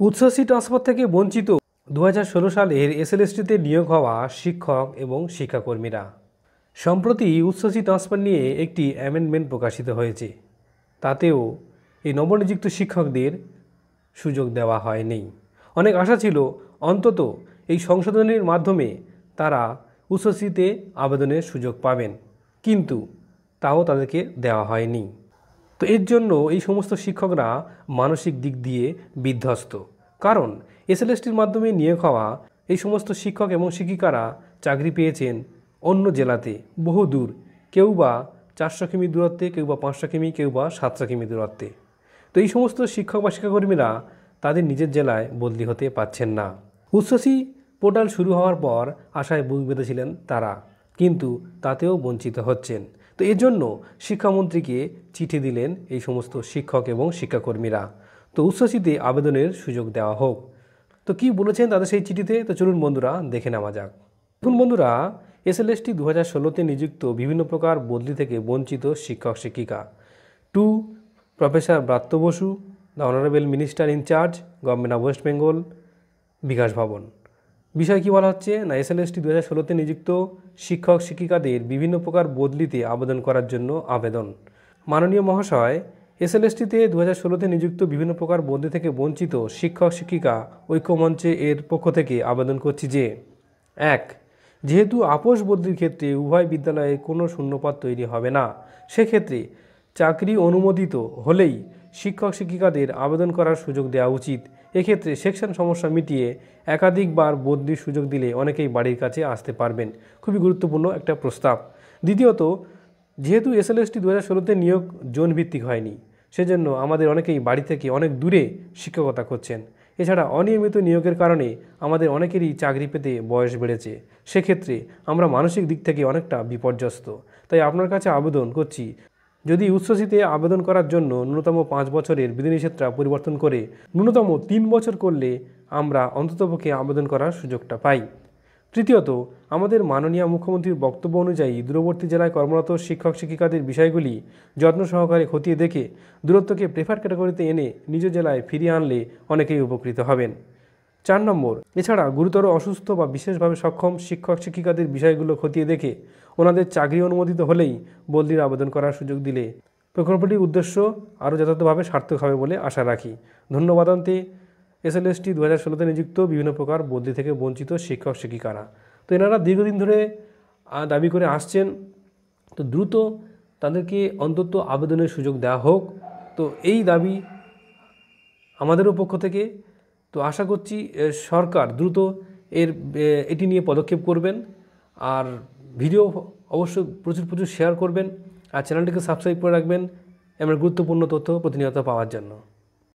উচ্চশী transfer থেকে বঞ্চিত দু হাজার ষোলো সালের এসএলএসটিতে নিয়োগ হওয়া শিক্ষক এবং শিক্ষাকর্মীরা। সম্প্রতি উচ্চশী ট্রান্সফার নিয়ে একটি অ্যামেন্ডমেন্ট প্রকাশিত হয়েছে। তাতেও এই নবনিযুক্ত শিক্ষকদের সুযোগ দেওয়া হয়নি। অনেক আশা ছিল অন্তত এই সংশোধনের মাধ্যমে তারা উচ্চশীতে আবেদনের সুযোগ পাবেন। কিন্তু তাও তাদেরকে দেওয়া হয়নি। তো এর জন্য এই সমস্ত শিক্ষকরা মানসিক দিক দিয়ে বিধ্বস্ত। কারণ এসএলএসটির মাধ্যমে নিয়োগ হওয়া এই সমস্ত শিক্ষক এবং শিক্ষিকারা চাকরি পেয়েছেন অন্য জেলাতে, বহু দূর। কেউ বা চারশো কিমি দূরত্বে, কেউ বা পাঁচশো কিমি, কেউ বা সাতশো কিমি দূরত্বে। তো এই সমস্ত শিক্ষক বা শিক্ষাকর্মীরা তাদের নিজের জেলায় বদলি হতে পারছেন না। উচ্চশী পোর্টাল শুরু হওয়ার পর আশায় বুক বেঁধেছিলেন তারা, কিন্তু তাতেও বঞ্চিত হচ্ছেন। তো এর জন্য শিক্ষামন্ত্রীকে চিঠি দিলেন এই সমস্ত শিক্ষক এবং শিক্ষাকর্মীরা। তো উচ্চশীতে আবেদনের সুযোগ দেওয়া হোক। তো কি বলেছেন তাদের সেই চিঠিতে? তো চলুন বন্ধুরা, দেখে নেওয়া যাক। দেখুন বন্ধুরা, এসএলএসটি দু হাজার ষোলোতে নিযুক্ত বিভিন্ন প্রকার বদলি থেকে বঞ্চিত শিক্ষক, শিক্ষিকা। To, professor Bratya Basu, the honourable minister in charge, government of West Bengal, Bikash Bhaban. বিষয় কি বলা হচ্ছে? না এস এসএলএসটি দু হাজার ষোলোতে নিযুক্ত শিক্ষক শিক্ষিকাদের বিভিন্ন প্রকার বদলিতে আবেদন করার জন্য আবেদন। মাননীয় মহাশয় এসএলএসটিতে দু হাজার ষোলোতে নিযুক্ত বিভিন্ন প্রকার বদলি থেকে বঞ্চিত শিক্ষক শিক্ষিকা ঐক্যমঞ্চে এর পক্ষ থেকে আবেদন করছি যে, এক, যেহেতু আপোষ বদলির ক্ষেত্রে উভয় বিদ্যালয়ে কোনো শূন্যপদ তৈরি হবে না, সেক্ষেত্রে চাকরি অনুমোদিত হলেই শিক্ষক শিক্ষিকাদের আবেদন করার সুযোগ দেওয়া উচিত। এক্ষেত্রে সেকশন সমস্যা মিটিয়ে একাধিকবার বদলির সুযোগ দিলে অনেকেই বাড়ির কাছে আসতে পারবেন। খুবই গুরুত্বপূর্ণ একটা প্রস্তাব। দ্বিতীয়ত, যেহেতু এসএলএসটি দু হাজার ষোলোতে নিয়োগ জোন ভিত্তিক হয়নি, সেজন্য আমাদের অনেকেই বাড়ি থেকে অনেক দূরে শিক্ষকতা করছেন এছাড়া অনিয়মিত নিয়োগের কারণে আমাদের অনেকেরই চাকরি পেতে বয়স বেড়েছে। সেক্ষেত্রে আমরা মানসিক দিক থেকে অনেকটা বিপর্যস্ত। তাই আপনার কাছে আবেদন করছি যদি উচ্চশীতে আবেদন করার জন্য ন্যূনতম পাঁচ বছরের বিধিনিষেধটা পরিবর্তন করে ন্যূনতম তিন বছর করলে আমরা অন্ততপক্ষে আবেদন করার সুযোগটা পাই। তৃতীয়ত, আমাদের মাননীয় মুখ্যমন্ত্রীর বক্তব্য অনুযায়ী দূরবর্তী জেলায় কর্মরত শিক্ষক, শিক্ষিকাদের বিষয়গুলি যত্ন সহকারে খতিয়ে দেখে দূরত্বকে প্রেফার ক্যাটাগরিতে এনে নিজ জেলায় ফিরিয়ে আনলে অনেকেই উপকৃত হবেন। চার নম্বর, এছাড়া গুরুতর অসুস্থ বা বিশেষভাবে সক্ষম শিক্ষক, শিক্ষিকাদের বিষয়গুলো খতিয়ে দেখে ওনাদের চাকরি অনুমোদিত হলেই বদলির আবেদন করার সুযোগ দিলে। প্রকল্পটির উদ্দেশ্য আরও যথাযথভাবে সার্থক হবে বলে আশা রাখি। ধন্যবাদান্তে এসএলএসটি দু হাজার ষোলোতে নিযুক্ত বিভিন্ন প্রকার বদলি থেকে বঞ্চিত শিক্ষক, শিক্ষিকারা। তো এনারা দীর্ঘদিন ধরে দাবি করে আসছেন, তো দ্রুত তাদেরকে অন্তত আবেদনের সুযোগ দেওয়া হোক। তো এই দাবি আমাদেরও পক্ষ থেকে তো আশা করছি সরকার দ্রুত এর এটি নিয়ে পদক্ষেপ করবেন। আর ভিডিও অবশ্যই প্রচুর প্রচুর শেয়ার করবেন। আর চ্যানেলটিকে সাবস্ক্রাইব করে রাখবেন। এমন গুরুত্বপূর্ণ তথ্য প্রতিনিয়ত পাওয়ার জন্য।